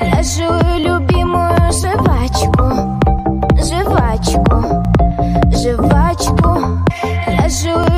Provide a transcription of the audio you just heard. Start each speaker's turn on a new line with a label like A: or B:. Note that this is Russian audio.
A: Я жую любимую жвачку, жвачку, жвачку. Я жую